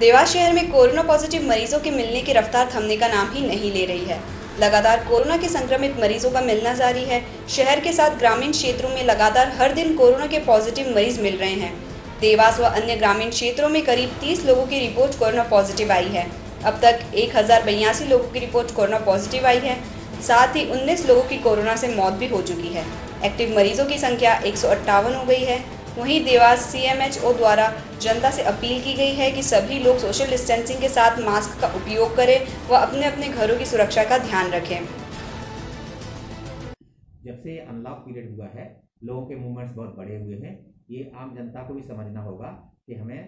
देवास शहर में corona positive मरीजों के मिलने की रफ्तार थमने का नाम ही नहीं ले रही है। लगातार कोरोना के संक्रमित मरीजों का मिलना जारी है। शहर के साथ ग्रामीण क्षेत्रों में लगातार हर दिन कोरोना के पॉजिटिव मरीज़ मिल रहे हैं। देवास व अन्य ग्रामीण क्षेत्रों में करीब 30 लोगों की रिपोर्ट कोरोना पॉजिटिव आई है। अब तक एक हज़ार बयासी लोगों की रिपोर्ट कोरोना पॉजिटिव आई है। साथ ही 19 लोगों की कोरोना से मौत भी हो चुकी है। एक्टिव मरीजों की संख्या एक सौ अट्ठावन हो गई है। वहीं देवास सीएमएचओ द्वारा जनता से अपील की गई है कि सभी लोग सोशल डिस्टेंसिंग के साथ मास्क का उपयोग करें व अपने अपने घरों की सुरक्षा का ध्यान रखें। जब से अनलॉक पीरियड हुआ है, लोगों के मूवमेंट्स बहुत बड़े हुए हैं, ये आम जनता को भी समझना होगा कि हमें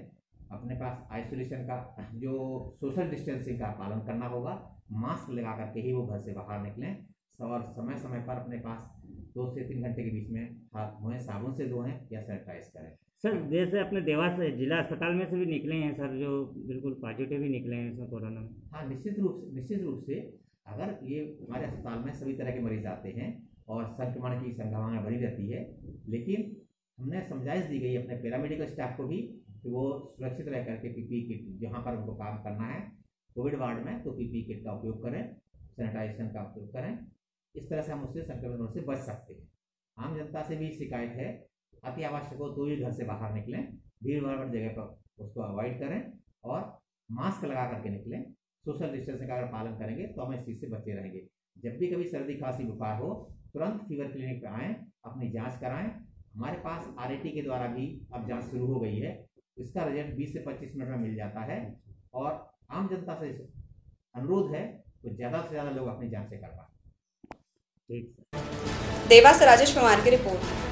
अपने पास आइसोलेशन का, जो सोशल डिस्टेंसिंग का पालन करना होगा मास्क लगा करके ही वो घर से बाहर निकलें और समय समय पर अपने पास दो से तीन घंटे के बीच में हाथ धोएँ साबुन से धोएँ या सैनिटाइज करें। सर जैसे अपने देवास जिला अस्पताल में से भी निकले हैं सर जो बिल्कुल पॉजिटिव ही निकले हैं इसमें कोरोना में। हाँ निश्चित रूप से निश्चित रूप से अगर ये हमारे अस्पताल में सभी तरह के मरीज़ आते हैं और संक्रमण की संभावना बनी रहती है लेकिन हमने समझाइश दी गई अपने पैरामेडिकल स्टाफ को भी कि वो सुरक्षित रह करके पीपी किट जहाँ पर उनको काम करना है कोविड वार्ड में तो पीपी किट का उपयोग करें सैनिटाइजेशन का उपयोग करें इस तरह से हम उससे संक्रमण से बच सकते हैं। आम जनता से भी शिकायत है, अति आवश्यक हो तो ही घर से बाहर निकलें, भीड़ भाड़ जगह पर उसको अवॉइड करें और मास्क लगा करके निकलें। सोशल डिस्टेंसिंग का अगर पालन करेंगे तो हम इस चीज़ से बचे रहेंगे। जब भी कभी सर्दी, खांसी, बुखार हो, तुरंत फीवर क्लिनिक पर आएँ, अपनी जाँच कराएँ। हमारे पास आर के द्वारा भी अब जाँच शुरू हो गई है। इसका रिज़ल्ट 20 से 25 मिनट में मिल जाता है और आम जनता से अनुरोध है तो ज़्यादा से ज़्यादा लोग अपनी जाँच से करवाएँ देवास राजेश कुमार की रिपोर्ट।